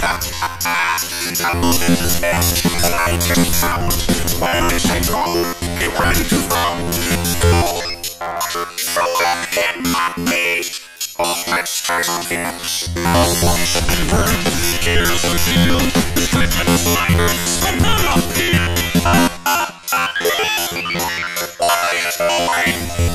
that I'm moving as fast as I can sound Where did I go? It went too far Go So I hit my face Oh, let's try something else Now watch the paper Here's the deal The and slider And then up here I have no way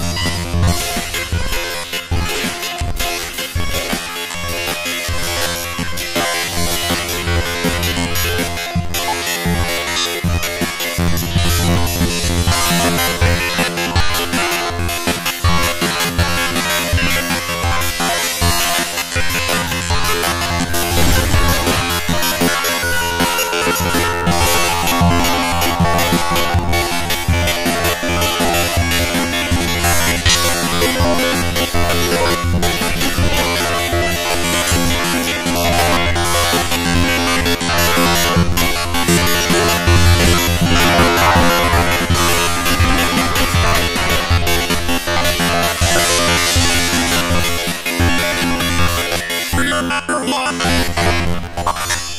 One.